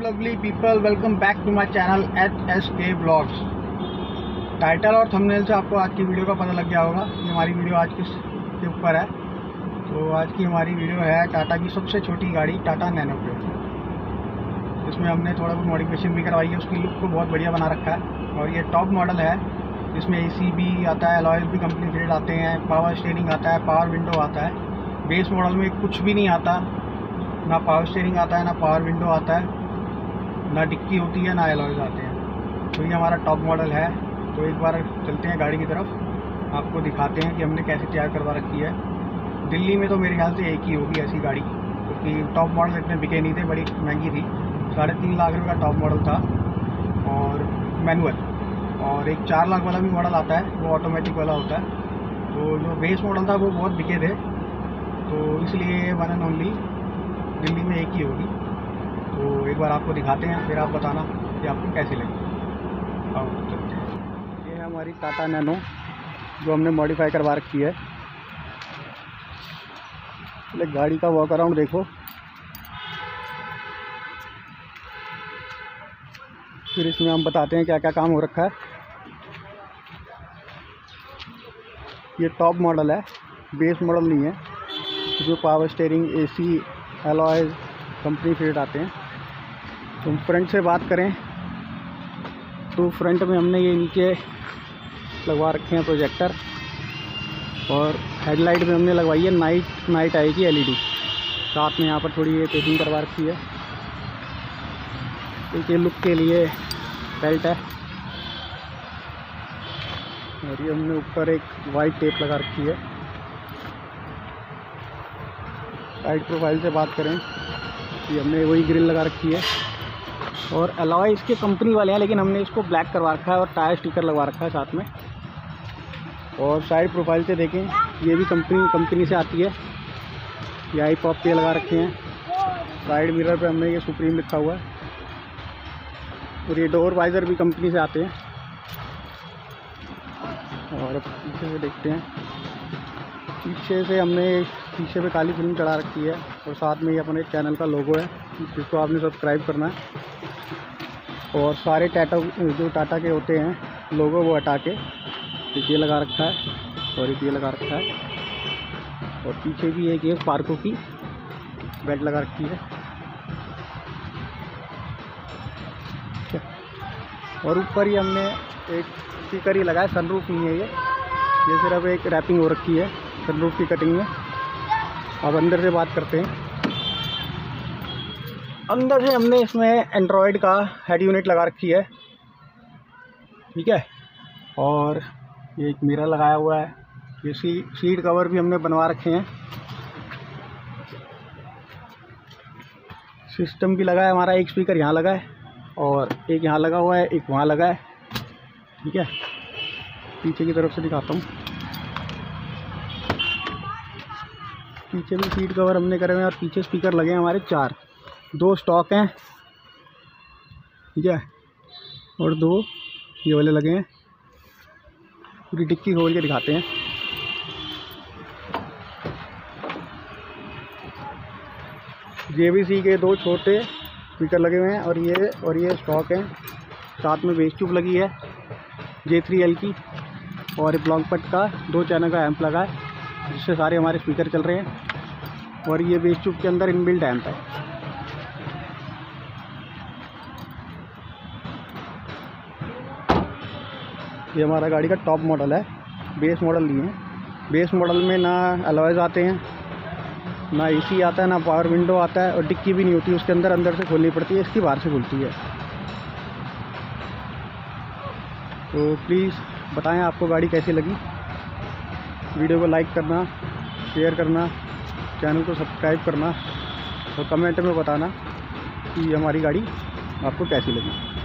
Lovely people welcome back to my channel H S K blogs title और thumbnail से आपको आज की वीडियो का पता लग गया होगा कि हमारी वीडियो आज किस के ऊपर है। तो आज की हमारी वीडियो है टाटा की सबसे छोटी गाड़ी टाटा नैनो पे। इसमें हमने थोड़ा बहुत मॉडिफिकेशन भी करवाई है, उसकी लुक को बहुत बढ़िया बना रखा है। और ये टॉप मॉडल है। इसमें एसी भी आता है लॉयल भी कंपनी फिटेड आते हैं पावर स्टेयरिंग आता है पावर विंडो आता है। बेस मॉडल में कुछ भी नहीं आता, ना पावर स्टेयरिंग आता है, ना पावर विंडो आता है। ना डिक्की होती है, ना एलॉयज आते हैं। तो ये हमारा टॉप मॉडल है। तो एक बार चलते हैं गाड़ी की तरफ़। आपको दिखाते हैं कि हमने कैसे तैयार करवा रखी है। दिल्ली में तो मेरे ख्याल से एक ही होगी ऐसी गाड़ी, क्योंकि तो टॉप मॉडल इतने बिके नहीं थे, बड़ी महँगी थी। साढ़े तीन लाख रुपये का टॉप मॉडल था और मैनुअल और एक चार लाख वाला भी मॉडल आता है, वो ऑटोमेटिक वाला होता है। तो जो बेस मॉडल था, वो बहुत बिके थे। तो इसलिए वन एंड ओनली दिल्ली में एक ही होगी। बार आपको दिखाते हैं, फिर आप बताना कि आपको कैसी लगी। हैं ये है हमारी टाटा नैनो, जो हमने मॉडिफाई करवा रखी है। पहले गाड़ी का वॉक अराउंड देखो। फिर इसमें हम बताते हैं क्या क्या काम हो रखा है। ये टॉप मॉडल है बेस मॉडल नहीं है। जो power steering AC alloys company fit आते हैं। तो फ्रंट से बात करें। तो फ्रंट में हमने ये नीचे लगवा रखे हैं प्रोजेक्टर और हेडलाइट में हमने लगवाई है नाइट नाइट आएगी एलईडी साथ में यहाँ पर थोड़ी ये पेकिंग करवा रखी है। ये लुक के लिए बेल्ट है। और ये हमने ऊपर एक वाइट टेप लगा रखी है। साइड प्रोफ़ाइल से बात करें, ये हमने वही ग्रिल लगा रखी है। और अलॉय इसके कंपनी वाले हैं, लेकिन हमने इसको ब्लैक करवा रखा है और टायर स्टिकर लगवा रखा है साथ में। और साइड प्रोफ़ाइल से देखें, ये भी कंपनी कंपनी से आती है। ये आई पॉप के लगा रखे हैं। साइड मिरर पे हमने ये सुप्रीम लिखा हुआ है। और ये डोर वाइज़र भी कंपनी से आते हैं। और पीछे से देखते हैं। पीछे से हमने शीशे पे काली फ़िल्म चढ़ा रखी है। और साथ में ये अपने चैनल का लोगो है, जिसको आपने सब्सक्राइब करना है। और सारे टाटा, जो टाटा के होते हैं, लोगो वो हटा के ये लगा रखा है और ये लगा रखा है। और पीछे भी एक ये पार्कों की बेल्ट लगा रखी है। और ऊपर ही हमने एक स्पीकर ही लगाया सनरूफ नहीं है ये। ये सिर्फ़ एक रैपिंग हो रखी है सनरूफ की कटिंग में। अब अंदर से बात करते हैं। अंदर से हमने इसमें एंड्रॉयड का हेड यूनिट लगा रखी है। ठीक है? और ये एक मिरर लगाया हुआ है। ये सी सीट कवर भी हमने बनवा रखे हैं। सिस्टम भी लगा है, हमारा एक स्पीकर यहाँ लगा है और एक यहाँ लगा हुआ है, एक वहाँ लगा है। ठीक है? पीछे की तरफ़ से दिखाता हूँ। पीछे भी सीट कवर हमने करे हुए हैं और पीछे स्पीकर लगे हैं हमारे चार। दो स्टॉक हैं, ठीक है? और दो ये वाले लगे हैं पूरी टिक्की खोल के दिखाते हैं। जे बी सी के दो छोटे स्पीकर लगे हुए हैं और ये और ये स्टॉक हैं। साथ में बेस ट्यूब लगी है जे थ्री एल की, और ब्लॉक पट का, दो चैनल का एम्प लगा है, जिससे सारे हमारे स्पीकर चल रहे हैं। और ये बेस ट्यूब के अंदर इनबिल्ट एम्प है। ये हमारा गाड़ी का टॉप मॉडल है। बेस मॉडल नहीं है। बेस मॉडल में ना अलॉयज आते हैं, ना एसी आता है, ना पावर विंडो आता है और डिक्की भी नहीं होती, उसके अंदर अंदर से खोलनी पड़ती है, इसकी बाहर से खुलती है। तो प्लीज़ बताएँ आपको गाड़ी कैसी लगी। वीडियो को लाइक करना शेयर करना चैनल को सब्सक्राइब करना और कमेंट में बताना कि हमारी गाड़ी आपको कैसी लगी।